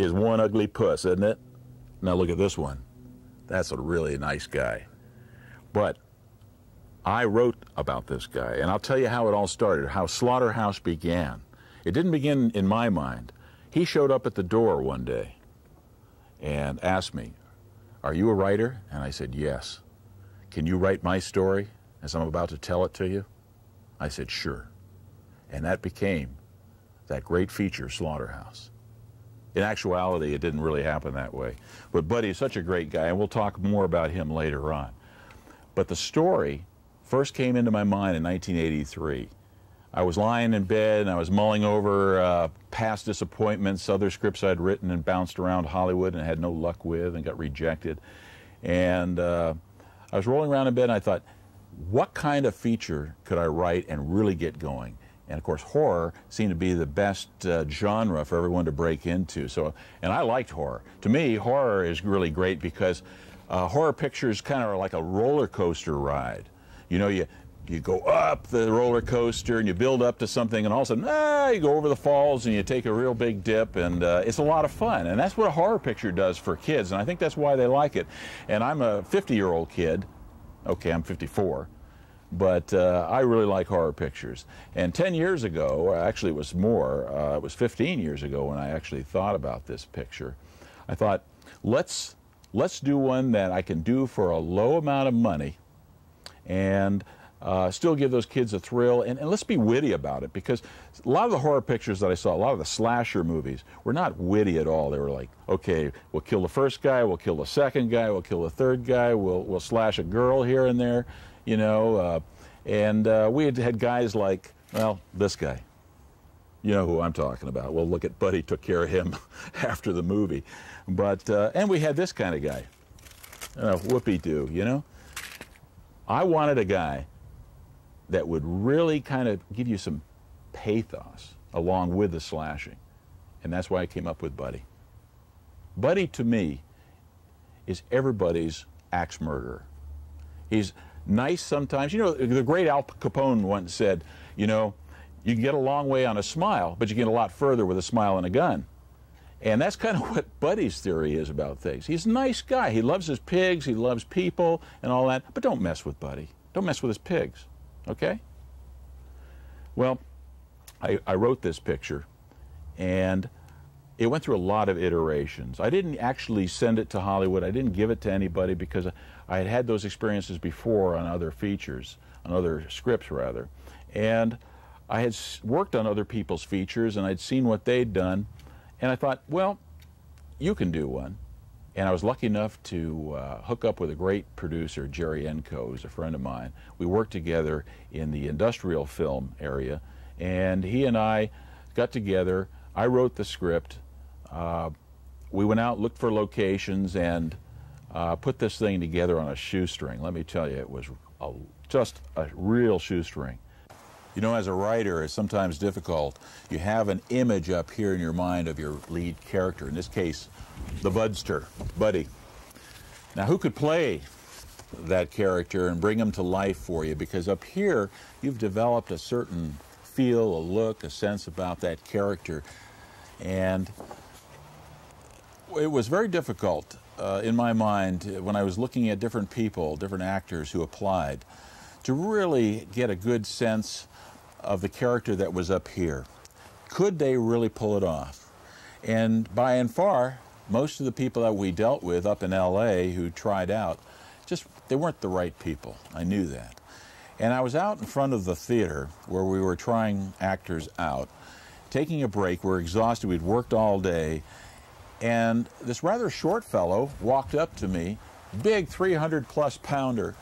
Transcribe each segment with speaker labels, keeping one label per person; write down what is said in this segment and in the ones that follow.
Speaker 1: is one ugly puss, isn't it? Now look at this one. That's a really nice guy. But I wrote about this guy, and I'll tell you how it all started, how Slaughterhouse began. It didn't begin in my mind. He showed up at the door one day and asked me, Are you a writer? And I said, Yes. Can you write my story as I'm about to tell it to you? I said, Sure. And that became that great feature, Slaughterhouse. In actuality, it didn't really happen that way. But Buddy is such a great guy, and we'll talk more about him later on. But the story first came into my mind in 1983. I was lying in bed and I was mulling over uh, past disappointments, other scripts I'd written and bounced around Hollywood and had no luck with and got rejected. And uh, I was rolling around in bed and I thought, what kind of feature could I write and really get going? And of course, horror seemed to be the best uh, genre for everyone to break into. So, and I liked horror. To me, horror is really great because uh, horror pictures kind of are like a roller coaster ride. You know, you you go up the roller coaster and you build up to something, and all of a sudden, ah, you go over the falls and you take a real big dip, and uh, it's a lot of fun. And that's what a horror picture does for kids, and I think that's why they like it. And I'm a 50 year old kid. Okay, I'm 54 but uh, I really like horror pictures. And 10 years ago, actually it was more, uh, it was 15 years ago when I actually thought about this picture. I thought, let's, let's do one that I can do for a low amount of money and uh, still give those kids a thrill, and, and, let's be witty about it because a lot of the horror pictures that I saw, a lot of the slasher movies, were not witty at all. They were like, okay, we'll kill the first guy, we'll kill the second guy, we'll kill the third guy, we'll, we'll slash a girl here and there, you know. Uh, and uh, we had had guys like, well, this guy. You know who I'm talking about. Well, look at Buddy took care of him after the movie. But, uh, and we had this kind of guy. Uh, whoopee doo, you know? I wanted a guy that would really kind of give you some pathos along with the slashing. And that's why I came up with Buddy. Buddy, to me, is everybody's axe murderer. He's nice sometimes. You know, the great Al Capone once said, you know, you can get a long way on a smile, but you get a lot further with a smile and a gun. And that's kind of what Buddy's theory is about things. He's a nice guy. He loves his pigs, he loves people and all that, but don't mess with Buddy. Don't mess with his pigs, okay? Well, I, I wrote this picture, and it went through a lot of iterations. I didn't actually send it to Hollywood. I didn't give it to anybody because I had had those experiences before on other features, on other scripts rather. And I had worked on other people's features and I'd seen what they'd done. And I thought, well, you can do one. And I was lucky enough to uh, hook up with a great producer, Jerry Encoe, who's a friend of mine. We worked together in the industrial film area, and he and I got together. I wrote the script. Uh, we went out, looked for locations, and uh, put this thing together on a shoestring. Let me tell you, it was a, just a real shoestring. You know, as a writer, it's sometimes difficult. You have an image up here in your mind of your lead character, in this case, the Budster, Buddy. Now, who could play that character and bring him to life for you? Because up here, you've developed a certain feel, a look, a sense about that character. And it was very difficult uh, in my mind when I was looking at different people, different actors who applied, to really get a good sense of the character that was up here. Could they really pull it off? And by and far, most of the people that we dealt with up in LA who tried out, just they weren't the right people. I knew that. And I was out in front of the theater where we were trying actors out, taking a break. We're exhausted. We'd worked all day. And this rather short fellow walked up to me, big 300 plus pounder,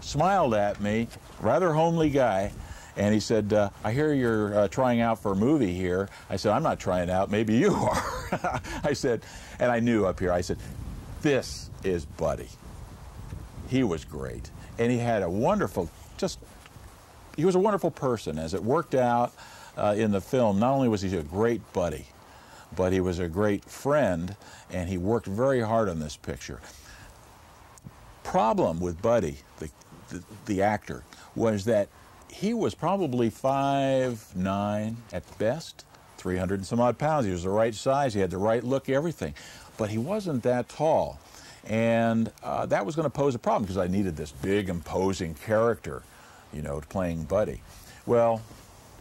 Speaker 1: smiled at me, rather homely guy, and he said, uh, I hear you're uh, trying out for a movie here. I said, I'm not trying out, maybe you are. I said, and I knew up here, I said, this is Buddy. He was great. And he had a wonderful, just, he was a wonderful person. As it worked out uh, in the film, not only was he a great buddy, but he was a great friend, and he worked very hard on this picture. Problem with Buddy, the, the, the actor, was that he was probably five nine at best, 300 and some odd pounds. He was the right size. He had the right look, everything. But he wasn't that tall. And uh, that was going to pose a problem because I needed this big, imposing character, you know, playing Buddy. Well,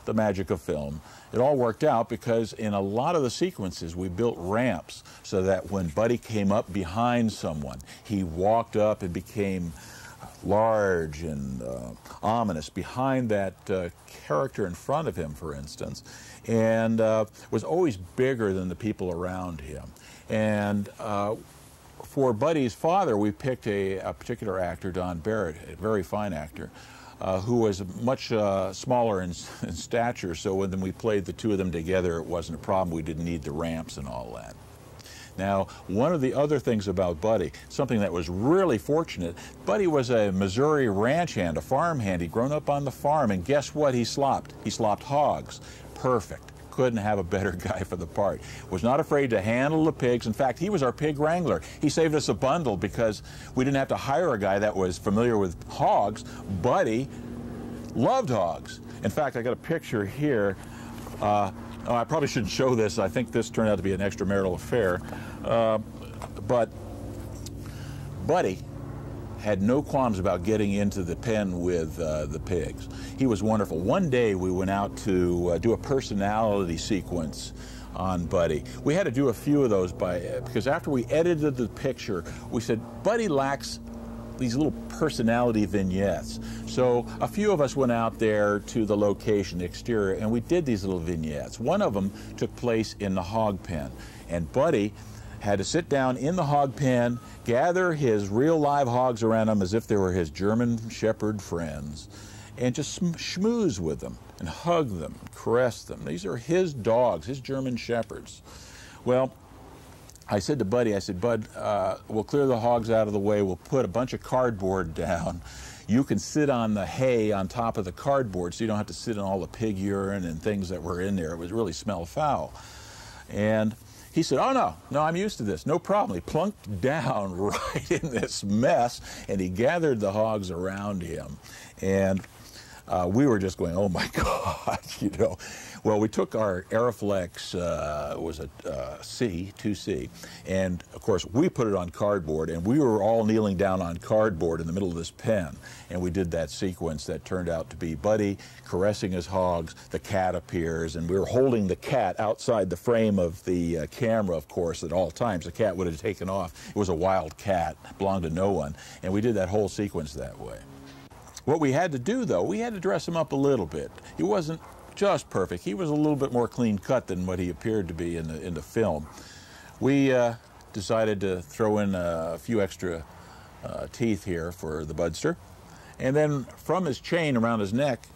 Speaker 1: the magic of film. It all worked out because in a lot of the sequences we built ramps so that when Buddy came up behind someone, he walked up and became large and uh, ominous behind that uh, character in front of him, for instance, and uh, was always bigger than the people around him. And uh, for Buddy's father, we picked a, a, particular actor, Don Barrett, a very fine actor, uh, who was much uh, smaller in, in, stature, so when we played the two of them together, it wasn't a problem. We didn't need the ramps and all that. Now, one of the other things about Buddy, something that was really fortunate, Buddy was a Missouri ranch hand, a farm hand. He'd grown up on the farm, and guess what he slopped? He slopped hogs. Perfect. Couldn't have a better guy for the part. Was not afraid to handle the pigs. In fact, he was our pig wrangler. He saved us a bundle because we didn't have to hire a guy that was familiar with hogs. Buddy loved hogs. In fact, I got a picture here. Uh, Oh, I probably shouldn't show this. I think this turned out to be an extramarital affair. Uh, but Buddy had no qualms about getting into the pen with uh, the pigs. He was wonderful. One day we went out to uh, do a personality sequence on Buddy. We had to do a few of those by because after we edited the picture, we said Buddy lacks these little personality vignettes. So a few of us went out there to the location, the exterior, and we did these little vignettes. One of them took place in the hog pen, and Buddy had to sit down in the hog pen, gather his real live hogs around him as if they were his German Shepherd friends, and just schmooze with them and hug them, and caress them. These are his dogs, his German Shepherds. Well, I said to Buddy, I said, Bud, uh, we'll clear the hogs out of the way. We'll put a bunch of cardboard down. You can sit on the hay on top of the cardboard so you don't have to sit in all the pig urine and things that were in there. It was really smell foul. And he said, Oh, no, no, I'm used to this. No problem. He plunked down right in this mess and he gathered the hogs around him. And uh, we were just going, Oh my God, you know. Well, we took our Arriflex, uh, was a uh, C, 2C, and of course we put it on cardboard, and we were all kneeling down on cardboard in the middle of this pen, and we did that sequence that turned out to be Buddy caressing his hogs, the cat appears, and we were holding the cat outside the frame of the uh, camera, of course, at all times. The cat would have taken off. It was a wild cat, belonged to no one, and we did that whole sequence that way. What we had to do, though, we had to dress him up a little bit. He wasn't just perfect. He was a little bit more clean cut than what he appeared to be in the, in the film. We uh, decided to throw in a few extra uh, teeth here for the Budster. And then from his chain around his neck,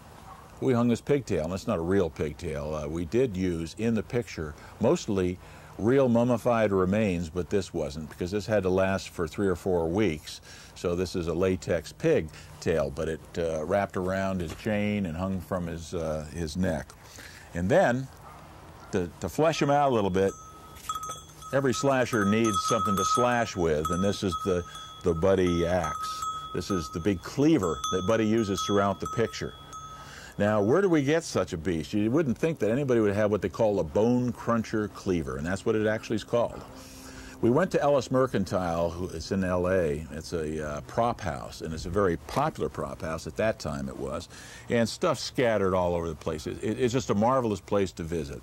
Speaker 1: we hung this pigtail. And it's not a real pigtail. Uh, we did use in the picture mostly real mummified remains, but this wasn't because this had to last for three or four weeks. So this is a latex pig tail, but it uh, wrapped around his chain and hung from his, uh, his neck. And then, to, to flesh him out a little bit, every slasher needs something to slash with, and this is the, the Buddy axe. This is the big cleaver that Buddy uses throughout the picture. Now, where do we get such a beast? You wouldn't think that anybody would have what they call a bone cruncher cleaver, and that's what it actually is called. We went to Ellis Mercantile, it's in LA. It's a uh, prop house, and it's a very popular prop house at that time it was, and stuff scattered all over the place. It, it, it's just a marvelous place to visit.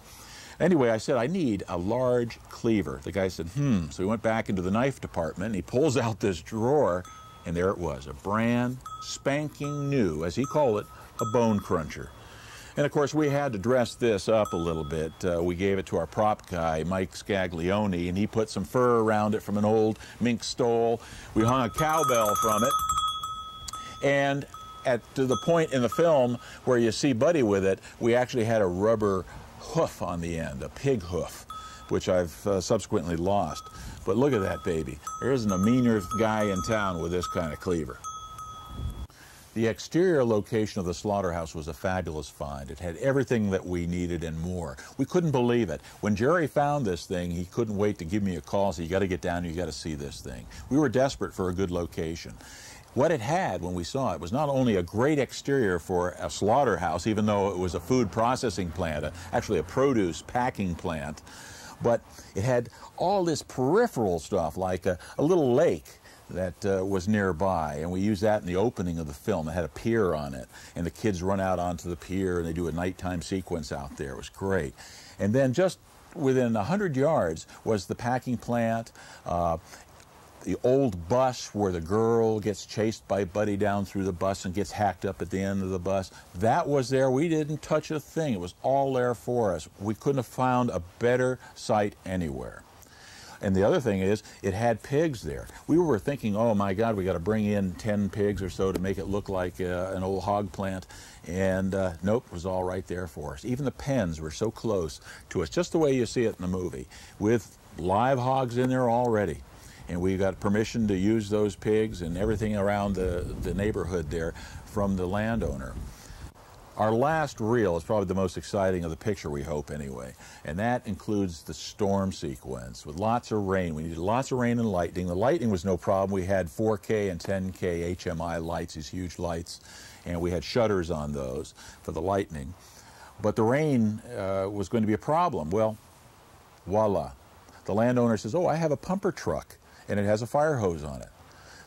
Speaker 1: Anyway, I said, I need a large cleaver. The guy said, hmm. So we went back into the knife department, and he pulls out this drawer, and there it was, a brand spanking new, as he called it, a bone cruncher. And of course, we had to dress this up a little bit. Uh, we gave it to our prop guy, Mike Scaglione, and he put some fur around it from an old mink stole. We hung a cowbell from it. And at the point in the film where you see Buddy with it, we actually had a rubber hoof on the end, a pig hoof, which I've uh, subsequently lost. But look at that baby. There isn't a meaner guy in town with this kind of cleaver. The exterior location of the slaughterhouse was a fabulous find. It had everything that we needed and more. We couldn't believe it. When Jerry found this thing, he couldn't wait to give me a call. So you got to get down. You got to see this thing. We were desperate for a good location. what it had when we saw it was not only a great exterior for a slaughterhouse, even though it was a food processing plant, a, actually a produce packing plant, but it had all this peripheral stuff like a, a little lake that uh, was nearby, and we used that in the opening of the film. It had a pier on it, and the kids run out onto the pier and they do a nighttime sequence out there. It was great. And then just within 100 yards was the packing plant. Uh, the old bus where the girl gets chased by Buddy down through the bus and gets hacked up at the end of the bus. That was there. We didn't touch a thing. It was all there for us. We couldn't have found a better site anywhere. And the other thing is, it had pigs there. We were thinking, oh my God, we got to bring in 10 pigs or so to make it look like uh, an old hog plant. And uh, nope, it was all right there for us. Even the pens were so close to us, just the way you see it in the movie, with live hogs in there already and we got permission to use those pigs and everything around the, the neighborhood there from the landowner. Our last reel is probably the most exciting of the picture, we hope anyway, and that includes the storm sequence with lots of rain. We needed lots of rain and lightning. The lightning was no problem. We had 4K and 10K HMI lights, these huge lights, and we had shutters on those for the lightning. But the rain uh, was going to be a problem. Well, voila. The landowner says, Oh, I have a pumper truck and it has a fire hose on it.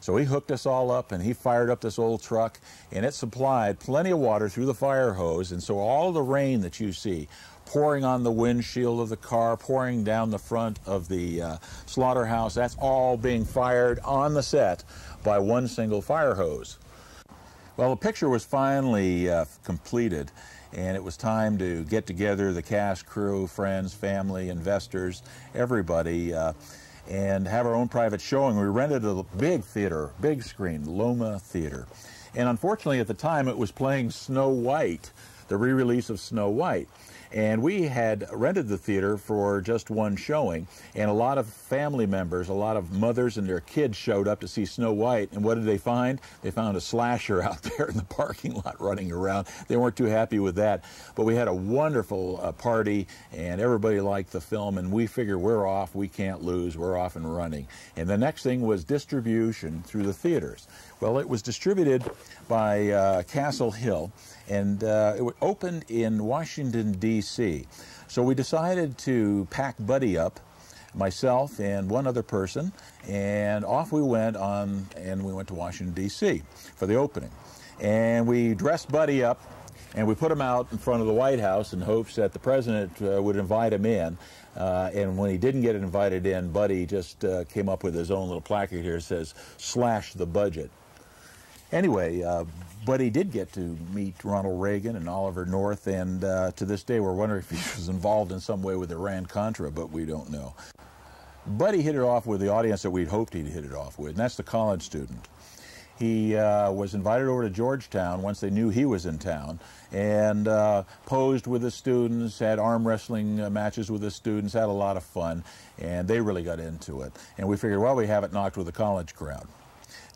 Speaker 1: So he hooked us all up and he fired up this old truck and it supplied plenty of water through the fire hose. And so all the rain that you see pouring on the windshield of the car, pouring down the front of the uh, slaughterhouse, that's all being fired on the set by one single fire hose. Well, the picture was finally uh, completed and it was time to get together the cast, crew, friends, family, investors, everybody. Uh, and have our own private showing. We rented a big theater, big screen, Loma Theater. And unfortunately, at the time, it was playing Snow White, the re release of Snow White. And we had rented the theater for just one showing, and a lot of family members, a lot of mothers and their kids showed up to see Snow White. And what did they find? They found a slasher out there in the parking lot running around. They weren't too happy with that. But we had a wonderful uh, party, and everybody liked the film, and we figured we're off, we can't lose, we're off and running. And the next thing was distribution through the theaters. Well, it was distributed by uh, Castle Hill, and uh, it opened in Washington, D.C. So we decided to pack Buddy up, myself and one other person, and off we went on, and we went to Washington, D.C. for the opening. And we dressed Buddy up, and we put him out in front of the White House in hopes that the president uh, would invite him in. Uh, and when he didn't get invited in, Buddy just uh, came up with his own little placard here that says, slash the budget. Anyway, uh, but he did get to meet Ronald Reagan and Oliver North, and uh, to this day we're wondering if he was involved in some way with Iran-Contra, but we don't know. Buddy hit it off with the audience that we'd hoped he'd hit it off with, and that's the college student. He uh, was invited over to Georgetown once they knew he was in town and uh, posed with the students, had arm wrestling uh, matches with the students, had a lot of fun, and they really got into it. And we figured, well, we have it knocked with the college crowd.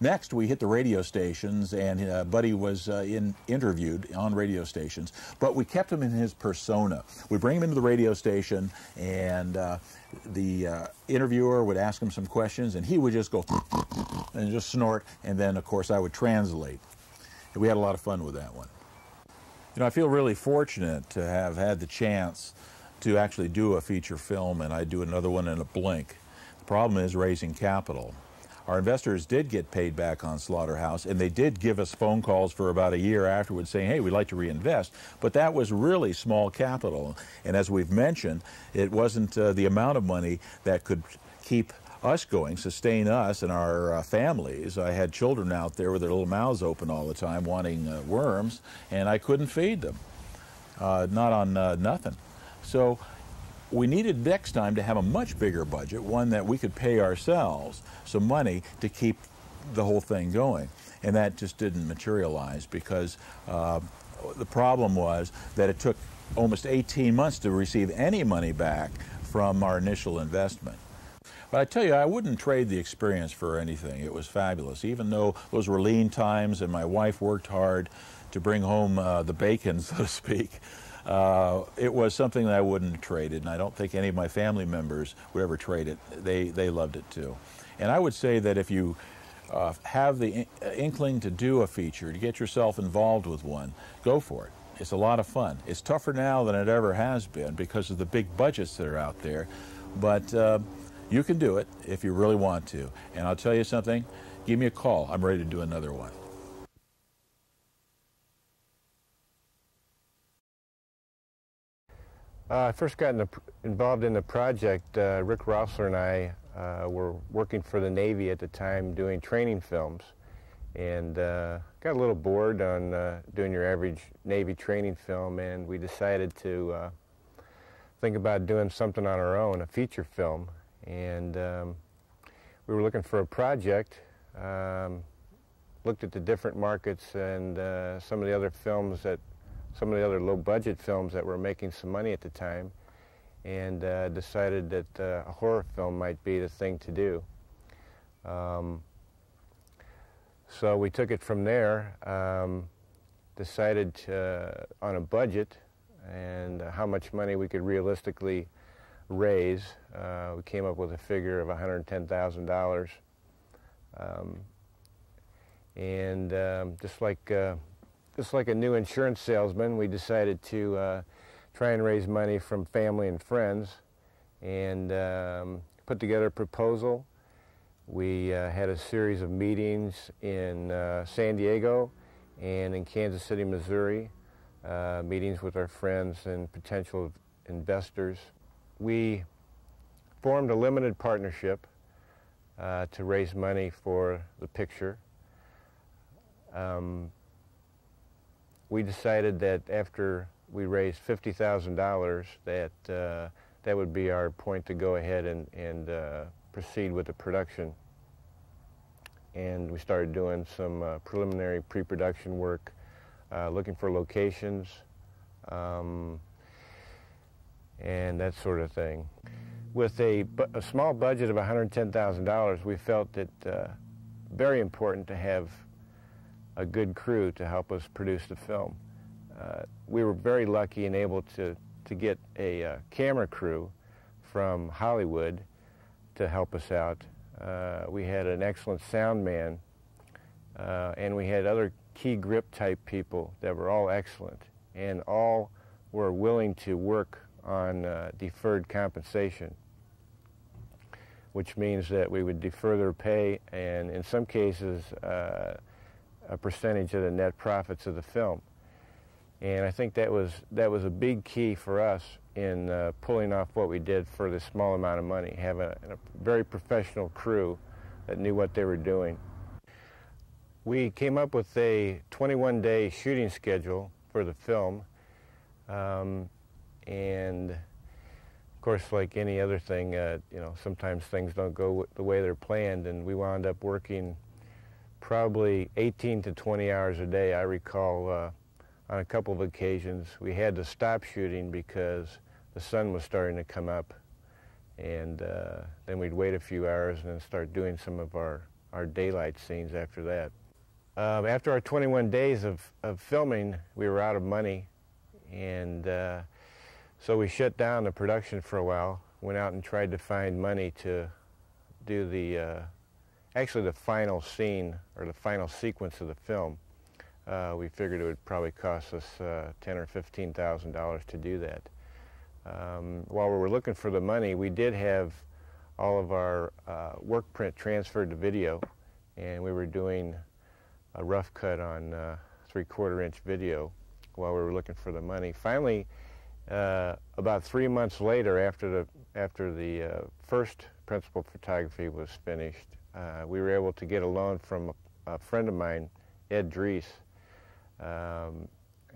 Speaker 1: Next, we hit the radio stations, and uh, Buddy was uh, in, interviewed on radio stations, but we kept him in his persona. We bring him into the radio station, and uh, the uh, interviewer would ask him some questions, and he would just go and just snort, and then, of course, I would translate. And we had a lot of fun with that one. You know, I feel really fortunate to have had the chance to actually do a feature film, and I do another one in a blink. The problem is raising capital. Our investors did get paid back on Slaughterhouse, and they did give us phone calls for about a year afterwards saying, hey, we'd like to reinvest. But that was really small capital. And as we've mentioned, it wasn't uh, the amount of money that could keep us going, sustain us and our uh, families. I had children out there with their little mouths open all the time wanting uh, worms, and I couldn't feed them, uh, not on uh, nothing. So we needed next time to have a much bigger budget, one that we could pay ourselves some money to keep the whole thing going. And that just didn't materialize because uh, the problem was that it took almost 18 months to receive any money back from our initial investment. But I tell you, I wouldn't trade the experience for anything. It was fabulous. Even though those were lean times and my wife worked hard to bring home uh, the bacon, so to speak, uh, it was something that I wouldn't have traded, and I don't think any of my family members would ever trade it. They, they loved it too. And I would say that if you uh, have the in- uh, inkling to do a feature, to get yourself involved with one, go for it. It's a lot of fun. It's tougher now than it ever has been because of the big budgets that are out there, but uh, you can do it if you really want to. And I'll tell you something, give me a call. I'm ready to do another one.
Speaker 2: I first got in the, involved in the project. Uh, Rick Roessler and I uh, were working for the Navy at the time doing training films and uh, got a little bored on uh, doing your average Navy training film and we decided to uh, think about doing something on our own, a feature film. And um, we were looking for a project, um, looked at the different markets and some of the other films that some of the other low-budget films that were making some money at the time and uh, decided that uh, a horror film might be the thing to do. Um, so we took it from there, um, decided to, uh, on a budget and how much money we could realistically raise. Uh, we came up with a figure of $110,000. Um, and um, just like uh, just like a new insurance salesman, we decided to uh, try and raise money from family and friends and um, put together a proposal. We uh, had a series of meetings in uh, San Diego and in Kansas City, Missouri, uh, meetings with our friends and potential investors. We formed a limited partnership uh, to raise money for the picture. Um, we decided that after we raised $50,000 that uh, that would be our point to go ahead and, and uh, proceed with the production. And we started doing some uh, preliminary pre-production work, uh, looking for locations, um, and that sort of thing. With a, a small budget of $110,000, we felt it uh, very important to have a good crew to help us produce the film. Uh, we were very lucky and able to, to get a uh, camera crew from Hollywood to help us out. Uh, we had an excellent sound man, uh, and we had other key grip type people that were all excellent, and all were willing to work on uh, deferred compensation which means that we would defer their pay and in some cases uh, a percentage of the net profits of the film. And I think that was, that was a big key for us in uh, pulling off what we did for this small amount of money, have a, a very professional crew that knew what they were doing. We came up with a 21-day shooting schedule for the film, um, and of course, like any other thing, uh, you know, sometimes things don't go the way they're planned, and we wound up working probably 18 to 20 hours a day. I recall uh, on a couple of occasions we had to stop shooting because the sun was starting to come up and uh, then we'd wait a few hours and then start doing some of our, our daylight scenes after that. Uh, after our 21 days of, of filming, we were out of money and uh, so we shut down the production for a while, went out and tried to find money to do the uh, actually the final scene or the final sequence of the film. Uh, we figured it would probably cost us uh, ten or fifteen thousand dollars to do that. Um, while we were looking for the money, we did have all of our uh, work print transferred to video, and we were doing a rough cut on uh, three-quarter inch video while we were looking for the money. Finally, uh, about three months later, after the after the uh, first principal photography was finished, uh, we were able to get a loan from a, a friend of mine, Ed Dries. Um,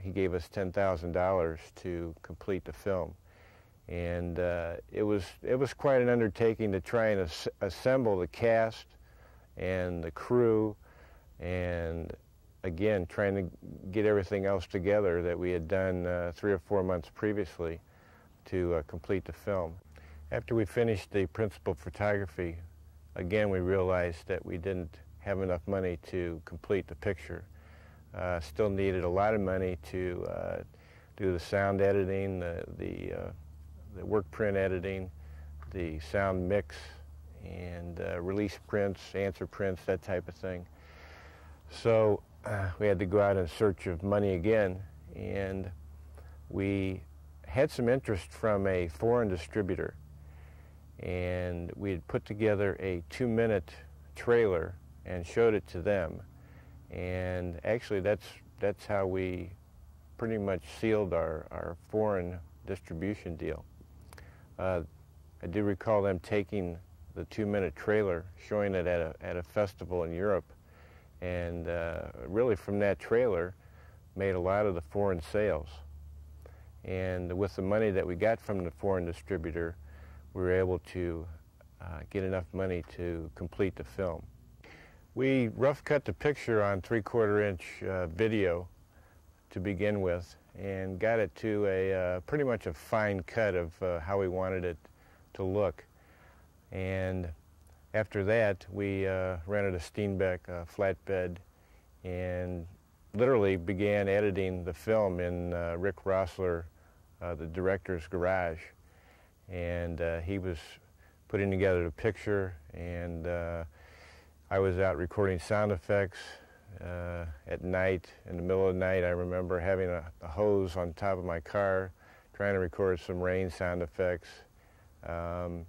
Speaker 2: he gave us $10,000 to complete the film. And uh, it, was, it was quite an undertaking to try and as assemble the cast and the crew and again trying to get everything else together that we had done uh, three or four months previously to uh, complete the film. After we finished the principal photography, again, we realized that we didn't have enough money to complete the picture. Uh, still needed a lot of money to uh, do the sound editing, the, the, uh, the, work print editing, the sound mix, and uh, release prints, answer prints, that type of thing. So uh, we had to go out in search of money again, and we had some interest from a foreign distributor, and we had put together a two-minute trailer and showed it to them. And actually, that's that's how we pretty much sealed our, our foreign distribution deal. Uh, I do recall them taking the two-minute trailer, showing it at a, at a festival in Europe, and uh, really from that trailer made a lot of the foreign sales. And with the money that we got from the foreign distributor, we were able to uh, get enough money to complete the film. We rough cut the picture on three-quarter inch uh, video to begin with and got it to a uh, pretty much a fine cut of uh, how we wanted it to look. And after that, we uh, rented a Steenbeck uh, flatbed and literally began editing the film in Rick Roessler, the director's garage. And he was putting together the picture and I was out recording sound effects uh, at night, in the middle of the night. I remember having a, a, hose on top of my car, trying to record some rain sound effects. Um,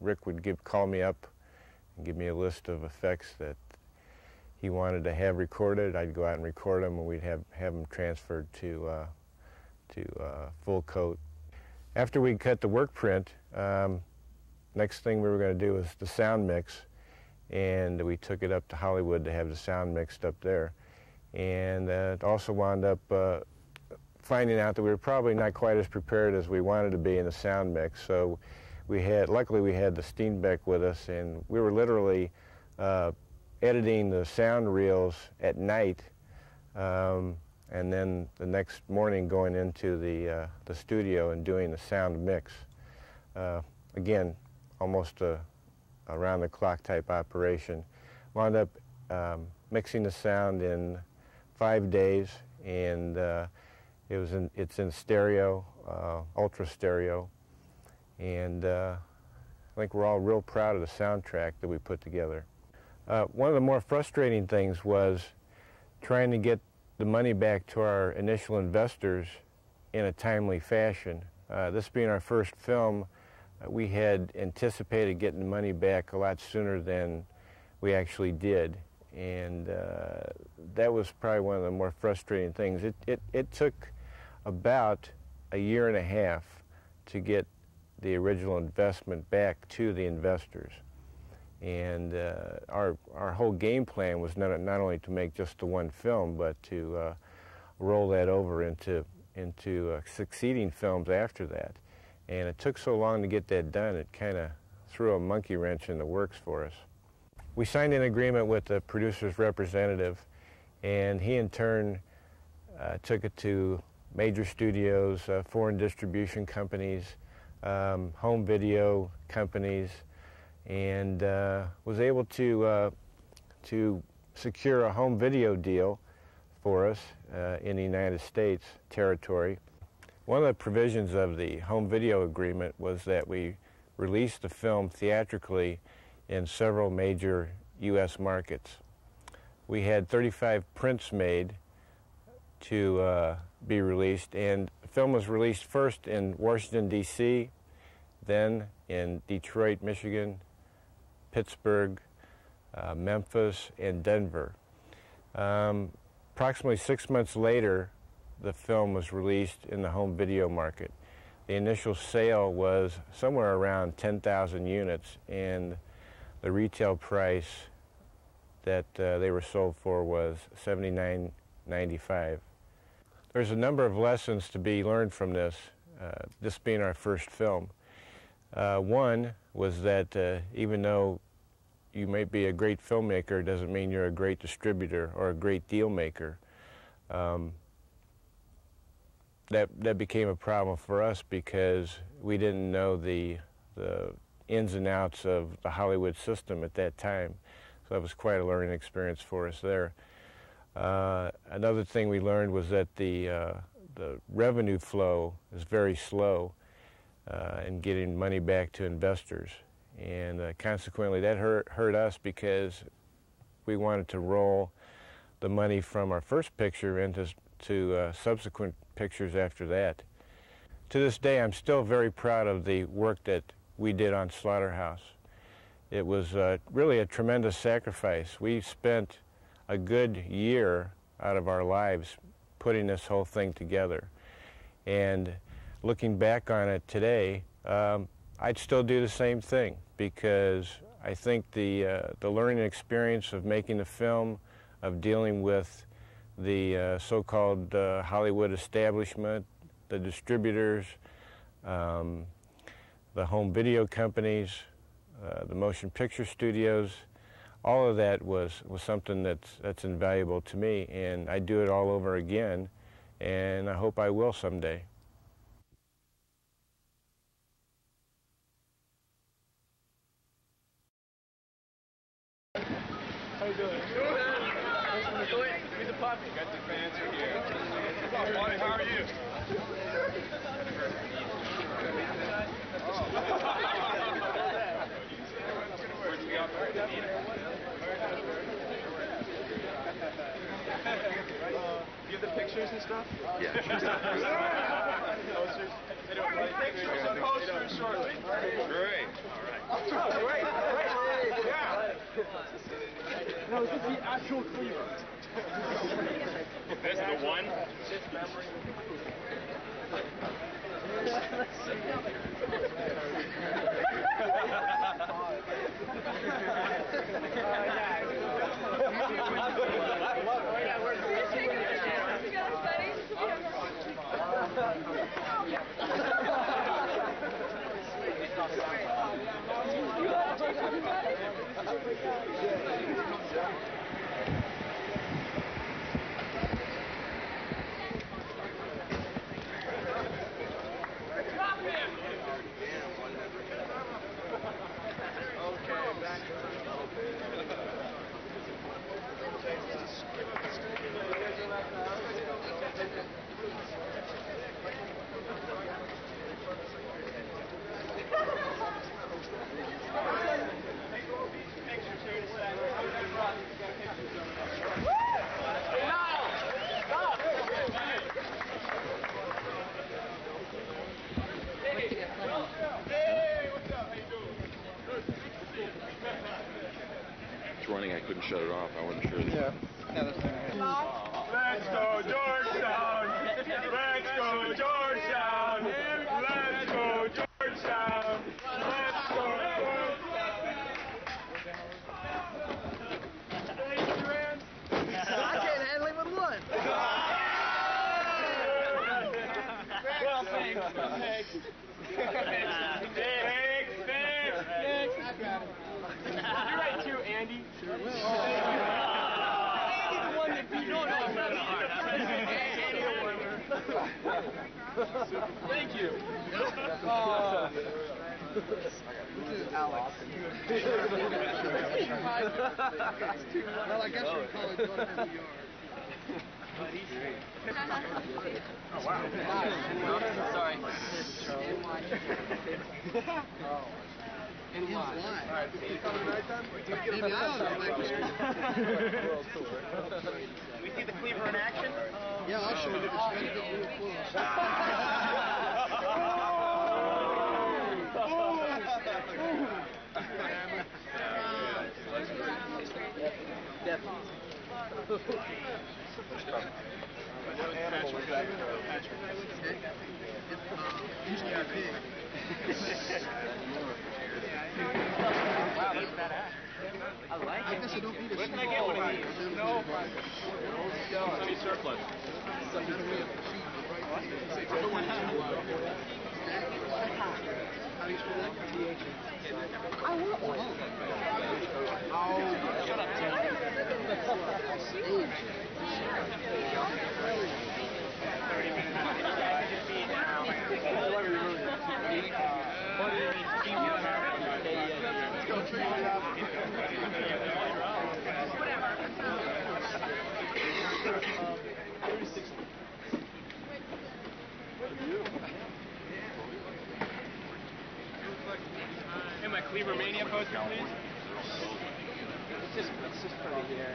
Speaker 2: Rick would give, call me up and give me a list of effects that he wanted to have recorded. I'd go out and record them, and we'd have, have them transferred to, uh, to uh, full coat. After we cut the work print, um, next thing we were going to do was the sound mix and we took it up to Hollywood to have the sound mixed up there. And uh, also wound up uh, finding out that we were probably not quite as prepared as we wanted to be in the sound mix. So we had, luckily we had the Steenbeck with us, and we were literally uh, editing the sound reels at night, um, and then the next morning going into the, uh, the studio and doing the sound mix. Uh, again, almost a around the clock type operation. Wound up um, mixing the sound in five days and uh, it was in, it's in stereo, uh, ultra stereo, and uh, I think we're all real proud of the soundtrack that we put together. Uh, one of the more frustrating things was trying to get the money back to our initial investors in a timely fashion. Uh, this being our first film, we had anticipated getting the money back a lot sooner than we actually did. And uh, that was probably one of the more frustrating things. It, it, it took about a year and a half to get the original investment back to the investors. And uh, our, our whole game plan was not, not only to make just the one film, but to uh, roll that over into, into uh, succeeding films after that. And it took so long to get that done, it kind of threw a monkey wrench in the works for us. We signed an agreement with the producer's representative, and he in turn uh, took it to major studios, uh, foreign distribution companies, um, home video companies, and uh, was able to, uh, to secure a home video deal for us uh, in the United States territory. One of the provisions of the home video agreement was that we released the film theatrically in several major U.S. markets. We had 35 prints made to uh, be released, and the film was released first in Washington, D.C., then in Detroit, Michigan, Pittsburgh, uh, Memphis, and Denver. Um, approximately six months later, the film was released in the home video market. The initial sale was somewhere around 10,000 units, and the retail price that uh, they were sold for was $79.95. There's a number of lessons to be learned from this, uh, this being our first film. Uh, one was that uh, even though you may be a great filmmaker, doesn't mean you're a great distributor or a great deal maker. Um, that that became a problem for us because we didn't know the the ins and outs of the Hollywood system at that time. So that was quite a learning experience for us there. Uh, another thing we learned was that the uh, the revenue flow is very slow uh, in getting money back to investors, And uh, consequently, that hurt, hurt us because we wanted to roll the money from our first picture into to, uh, subsequent pictures after that. To this day, I'm still very proud of the work that we did on Slaughterhouse. It was uh, really a tremendous sacrifice. We spent a good year out of our lives putting this whole thing together. And looking back on it today, um, I'd still do the same thing because I think the, uh, the learning experience of making the film, of dealing with the uh, so-called uh, Hollywood establishment, the distributors, um, the home video companies, uh, the motion picture studios, all of that was, was something that's, that's invaluable to me, and I do it all over again, and I hope I will someday.
Speaker 3: How you doing? Good. Give me the puppy. Got the fans are here. What's up, buddy? How are you? Where'd you go? You have the pictures and stuff? Yeah. posters? They don't play pictures and posters shortly. Great. All right. Great. Great. Yeah. No, this is the actual Cleveland. This the one?
Speaker 4: It's I
Speaker 3: like
Speaker 5: I guess I don't need a sheet.
Speaker 3: can I get one of these? No. Any surplus?
Speaker 5: Do you spell that?
Speaker 3: Shut up, Tim. I clear?
Speaker 6: Cleaver Mania poster, please?
Speaker 5: It's just, it's just pretty here.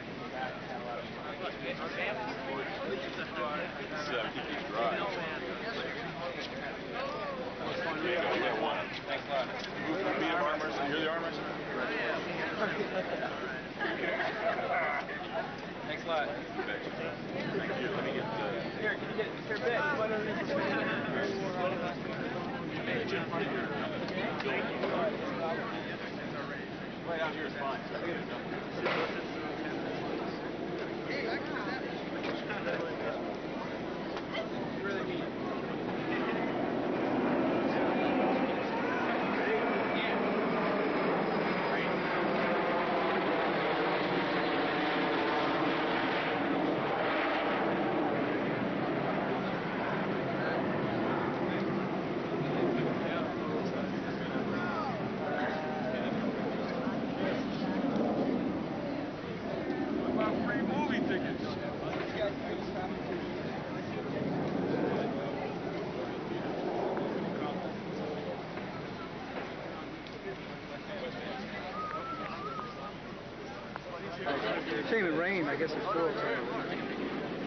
Speaker 6: Here you go, you get one. Thanks a lot. Move from me arm wrestler. You're the arm wrestler? Thanks a lot.
Speaker 4: Thank you. Let me get the.
Speaker 6: Here, can you get here, Ben? Come on over here. Right out here is fine.
Speaker 5: You're saying it rained, I guess it's still okay.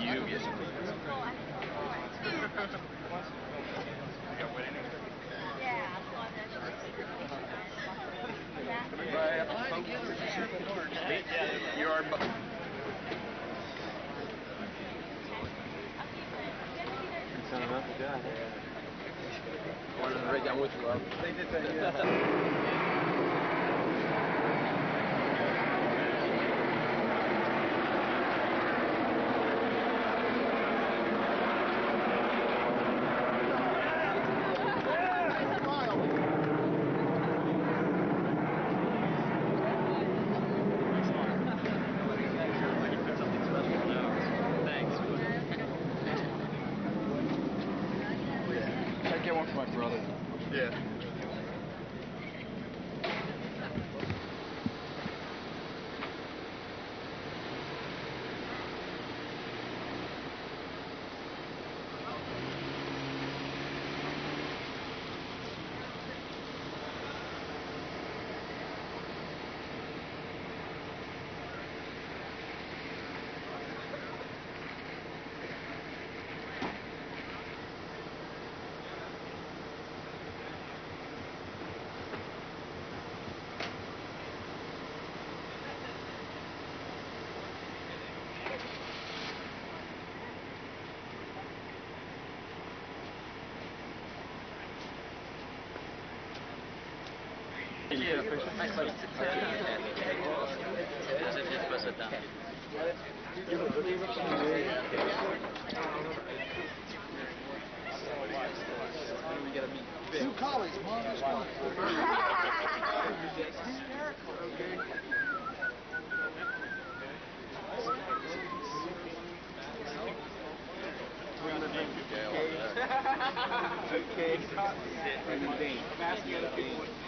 Speaker 6: You get some. You're our. bu-
Speaker 5: Sentimental guy.
Speaker 6: Wanted to write down with you, Rob.
Speaker 5: They did that, yeah.
Speaker 6: I get one for my brother. Yeah.
Speaker 5: Two colleagues, one.
Speaker 6: Two feet. Sorry. I bet you don't remember my name. What is it? You forgot his name too. Well, you, you cut out that. Cut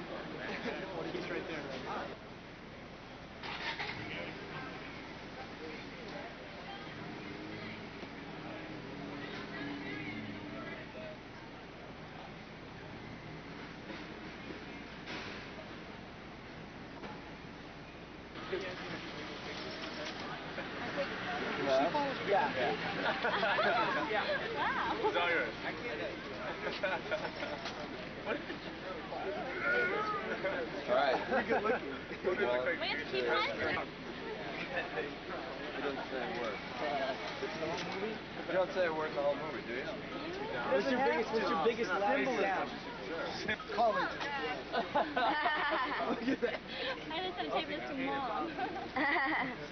Speaker 6: He's right there. It's all yours. All right.
Speaker 5: Pretty good looking.
Speaker 6: We'll do the quick
Speaker 7: We have to
Speaker 6: picture.
Speaker 7: keep hunting.
Speaker 4: You don't say a word. You don't say a word in the whole movie, do you?
Speaker 3: What's your biggest, what's your biggest symbolism?
Speaker 5: College.
Speaker 3: Look at that.
Speaker 8: I just had to take this to mom.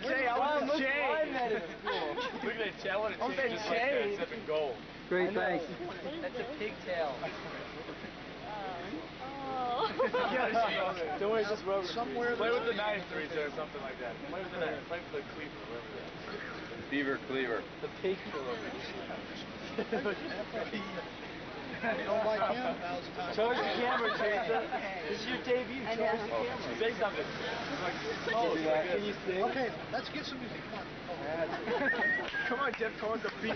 Speaker 3: Jay, I want
Speaker 5: Look
Speaker 3: to
Speaker 5: what I
Speaker 3: change.
Speaker 5: met at school.
Speaker 4: Look at that chat. I want to
Speaker 3: I'm saying
Speaker 4: just like except in gold.
Speaker 5: Great, thanks. That's a pigtail.
Speaker 8: Oh.
Speaker 3: Don't worry, just rubber.
Speaker 5: Somewhere
Speaker 4: Play with the knife, Teresa, or something like that. Play with the knife. Play with the cleaver, whatever that is. Beaver cleaver.
Speaker 3: The pig pillow.
Speaker 5: You don't like him? Thousand times.
Speaker 3: Show us the camera, Teresa. This is your debut.
Speaker 8: I
Speaker 3: Show us
Speaker 8: know.
Speaker 3: the camera. Oh.
Speaker 4: Say something.
Speaker 3: Oh, can you sing?
Speaker 5: Okay, let's get some music. Come on.
Speaker 3: Come on, Jeff. Come on, the beat.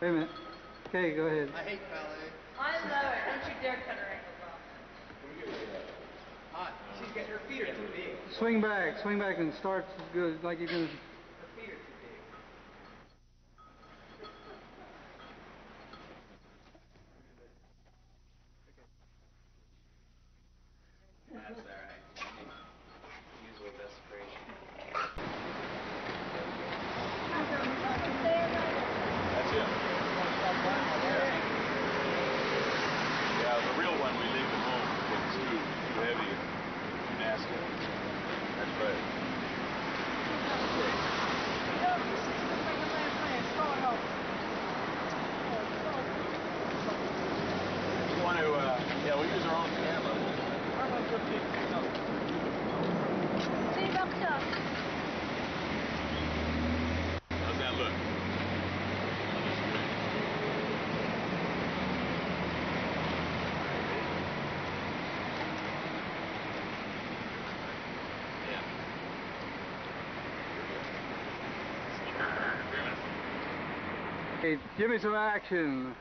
Speaker 5: Wait a minute. Okay, go ahead.
Speaker 9: I hate ballet.
Speaker 10: I love it. Don't you dare cut her ankles off.
Speaker 9: Hot. She's got her feet are too big.
Speaker 5: Swing back, swing back and start good, like you're gonna.
Speaker 9: Her feet are too big.
Speaker 4: that's alright. Usual desperation. That's it. Yeah, the real one we leave at home because it's too, too heavy and too nasty. That's right. You want to, uh, yeah, we'll use our own camera.
Speaker 8: See, doctor.
Speaker 4: How's that look? Yeah.
Speaker 5: Give me some action.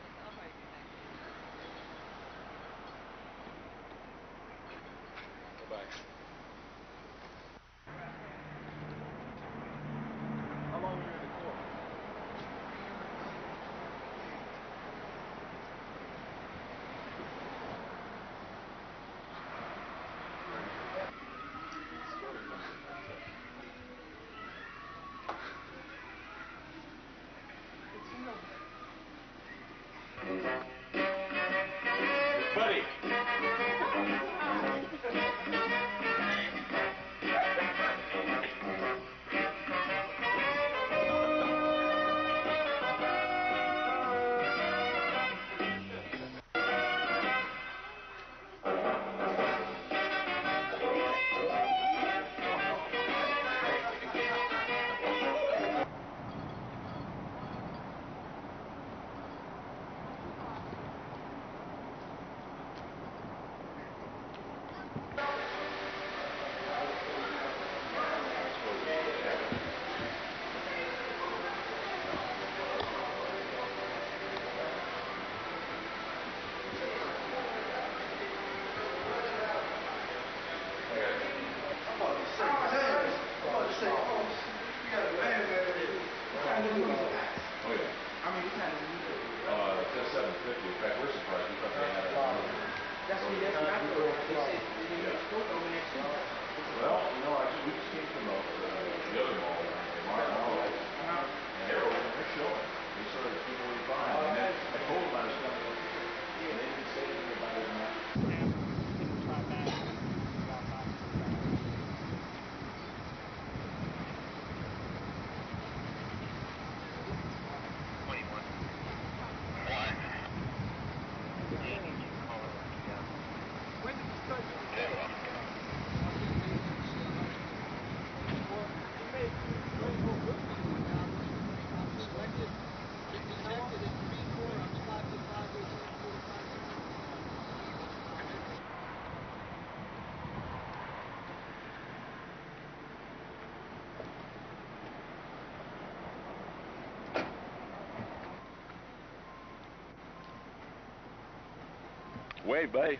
Speaker 4: Wave
Speaker 6: bye.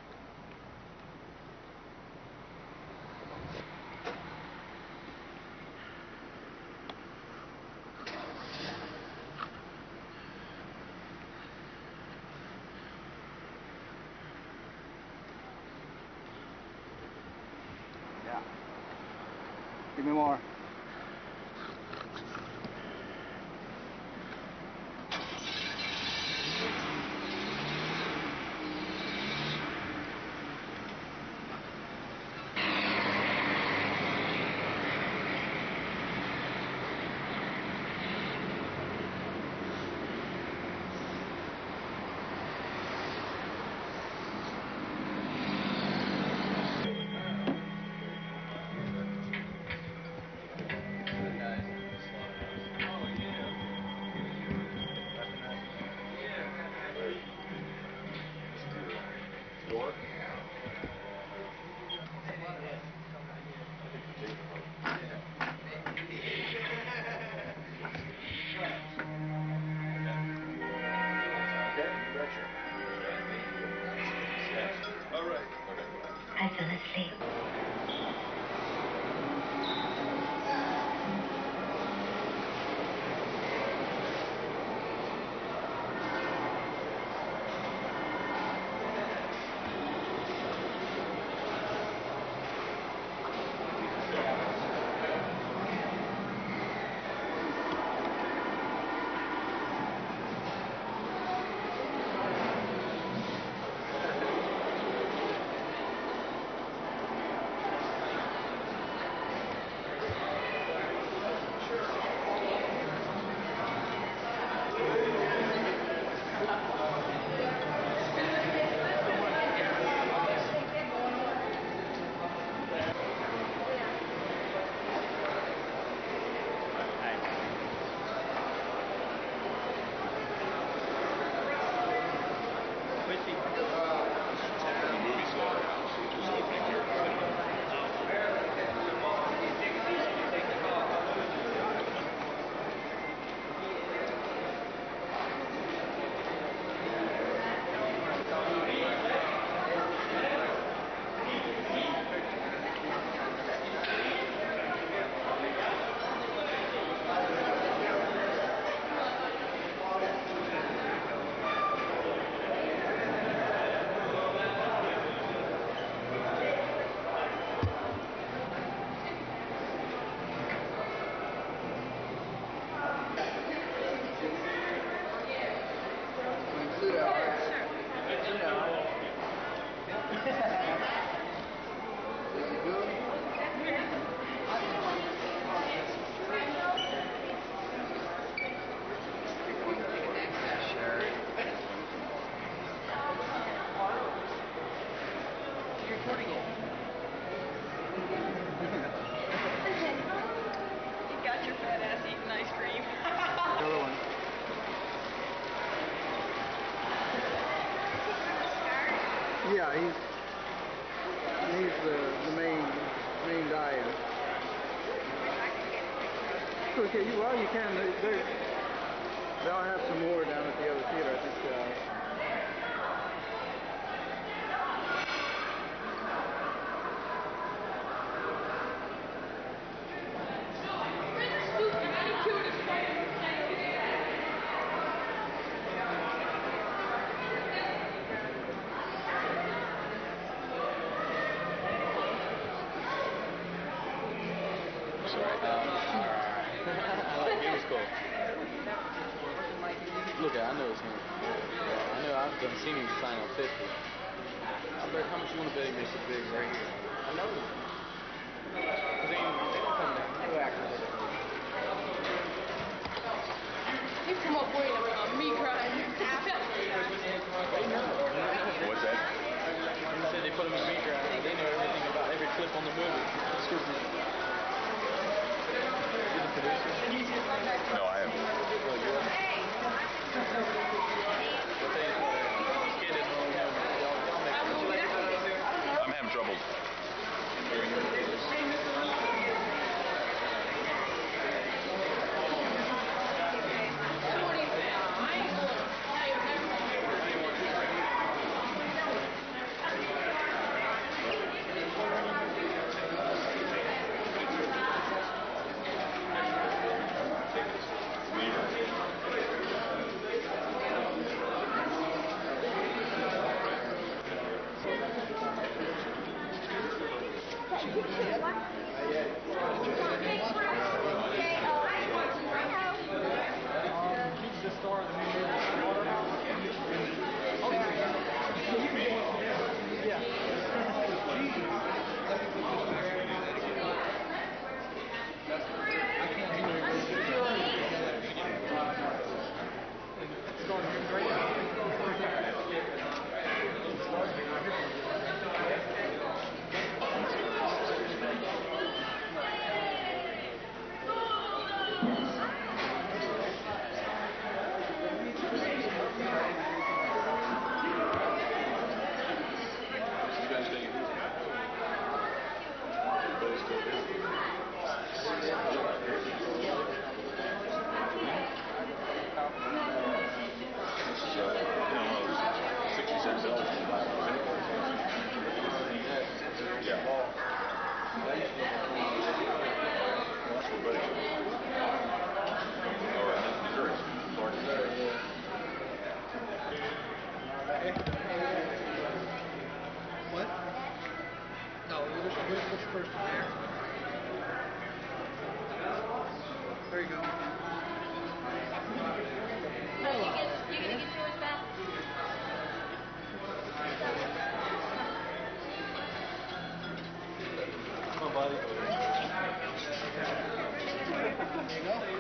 Speaker 6: Okay. Well, you can. They, they'll have some more down at the other theater. I think. Uh,
Speaker 11: 去吧。Come
Speaker 10: on,
Speaker 1: buddy.